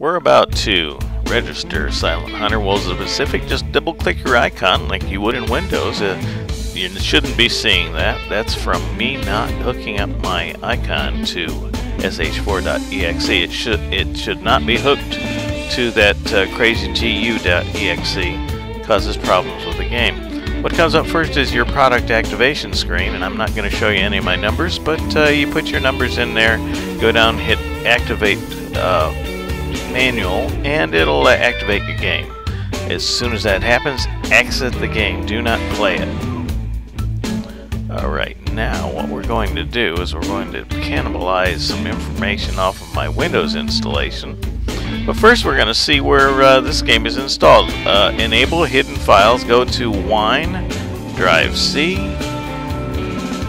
We're about to register Silent Hunter Wolves of the Pacific. Just double click your icon like you would in Windows. Uh, you shouldn't be seeing that. That's from me not hooking up my icon to sh4.exe. It should it should not be hooked to that uh, crazy gu.exe. Causes problems with the game. What comes up first is your product activation screen, and I'm not going to show you any of my numbers, but uh, you put your numbers in there, go down, hit activate uh, manual and it'll uh, activate your game. As soon as that happens, exit the game. Do not play it. Alright, now what we're going to do is we're going to cannibalize some information off of my Windows installation. But first we're going to see where uh, this game is installed. Uh, enable hidden files, go to Wine, Drive C,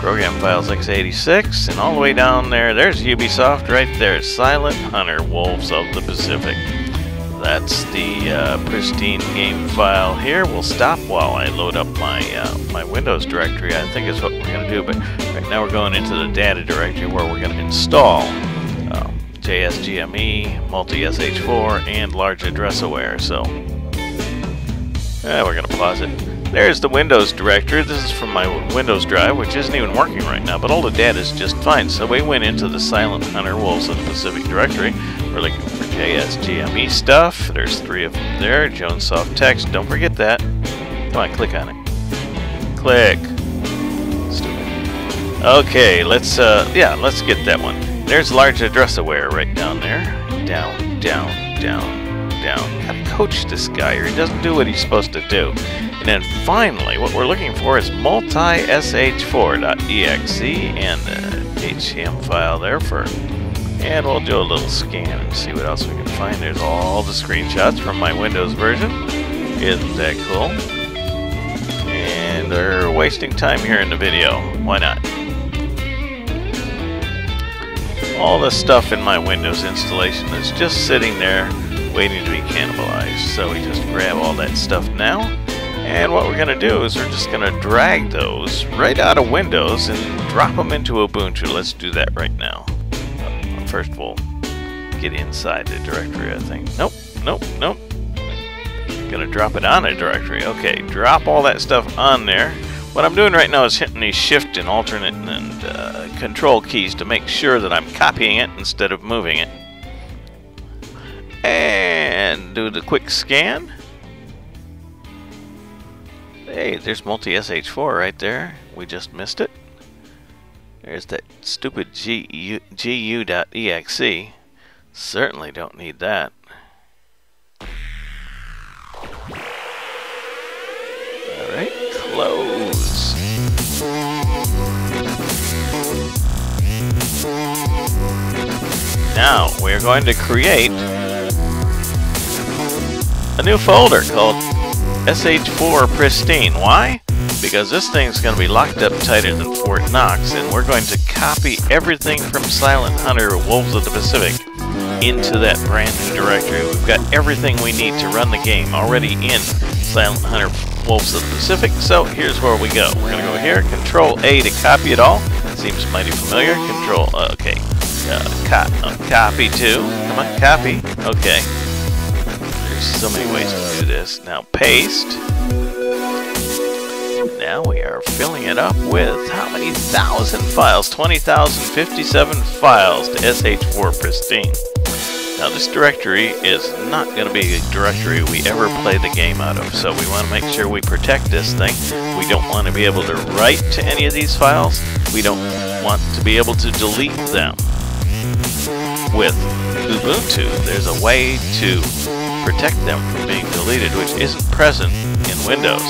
Program files x86, and all the way down there, there's Ubisoft right there, Silent Hunter Wolves of the Pacific. That's the uh, pristine game file here. We'll stop while I load up my uh, my Windows directory, I think is what we're going to do, but right now we're going into the data directory where we're going to install um, JSGME, Multi-SH4, and Large Address Aware, so uh, we're going to pause it. There's the Windows directory. This is from my Windows drive, which isn't even working right now, but all the data is just fine. So we went into the Silent Hunter Wolves of the Pacific directory. We're looking for JSGME stuff. There's three of them there. Jonesoft text. Don't forget that. Come on, click on it. Click. Stupid. Okay, let's, uh, yeah, let's get that one. There's large address aware right down there. Down, down, down, down. Gotta coach this guy or he doesn't do what he's supposed to do. And then finally, what we're looking for is multi-sh4.exe and the HCM file there for. And we'll do a little scan and see what else we can find. There's all the screenshots from my Windows version. Isn't that cool? And they're wasting time here in the video. Why not? All the stuff in my Windows installation is just sitting there waiting to be cannibalized. So we just grab all that stuff now and what we're going to do is we're just going to drag those right out of Windows and drop them into Ubuntu. Let's do that right now. First we'll get inside the directory, I think. Nope, nope, nope. Gonna drop it on a directory. Okay, drop all that stuff on there. What I'm doing right now is hitting the shift and alternate and uh, control keys to make sure that I'm copying it instead of moving it. And do the quick scan. Hey, there's multi-SH4 right there. We just missed it. There's that stupid GU, GU.exe. Certainly don't need that. Alright, close. Now, we're going to create a new folder called SH4 Pristine. Why? Because this thing's going to be locked up tighter than Fort Knox, and we're going to copy everything from Silent Hunter Wolves of the Pacific into that brand new directory. We've got everything we need to run the game already in Silent Hunter Wolves of the Pacific, so here's where we go. We're going to go here, Control A to copy it all. Seems mighty familiar. Control, uh, okay. Uh, co uh, copy to. Come on, copy. Okay so many ways to do this. Now paste. Now we are filling it up with how many thousand files? 20,057 files to SH4 Pristine. Now this directory is not going to be a directory we ever play the game out of, so we want to make sure we protect this thing. We don't want to be able to write to any of these files. We don't want to be able to delete them. With Ubuntu, there's a way to protect them from being deleted, which isn't present in Windows.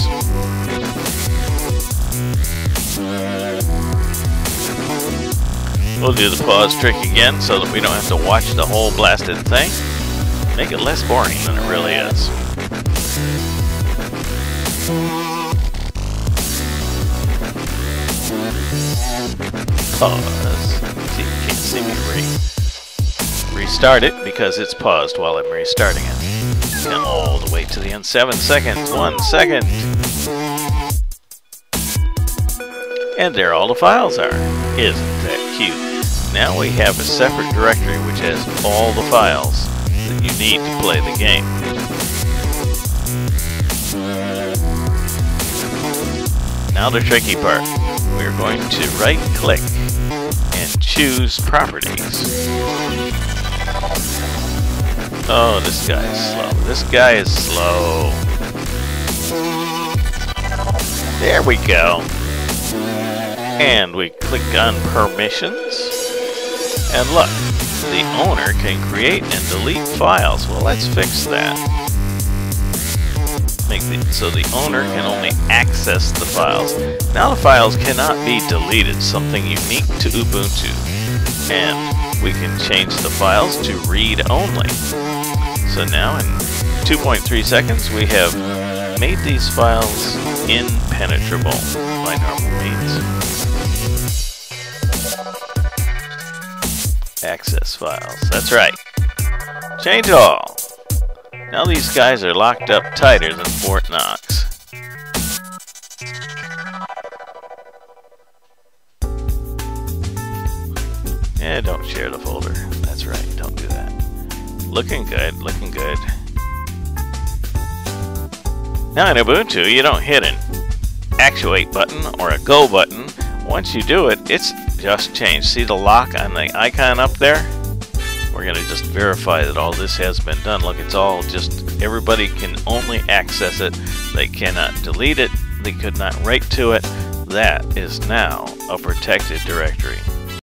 We'll do the pause trick again so that we don't have to watch the whole blasted thing. Make it less boring than it really is. Pause. See, you can't see me read. Restart it because it's paused while I'm restarting it all the way to the end. Seven seconds. One second. And there all the files are. Isn't that cute? Now we have a separate directory which has all the files that you need to play the game. Now the tricky part. We're going to right click and choose properties. Oh, this guy is slow. This guy is slow. There we go. And we click on permissions. And look, the owner can create and delete files. Well, let's fix that. Make the, so the owner can only access the files. Now the files cannot be deleted, something unique to Ubuntu. And we can change the files to read only. So now in 2.3 seconds we have made these files impenetrable by normal means. Access files. That's right. Change all. Now these guys are locked up tighter than Fort Knox. Yeah, don't share the folder. That's right, don't do that. Looking good, looking good. Now in Ubuntu, you don't hit an actuate button or a go button. Once you do it, it's just changed. See the lock on the icon up there? We're going to just verify that all this has been done. Look, it's all just, everybody can only access it. They cannot delete it. They could not write to it. That is now a protected directory.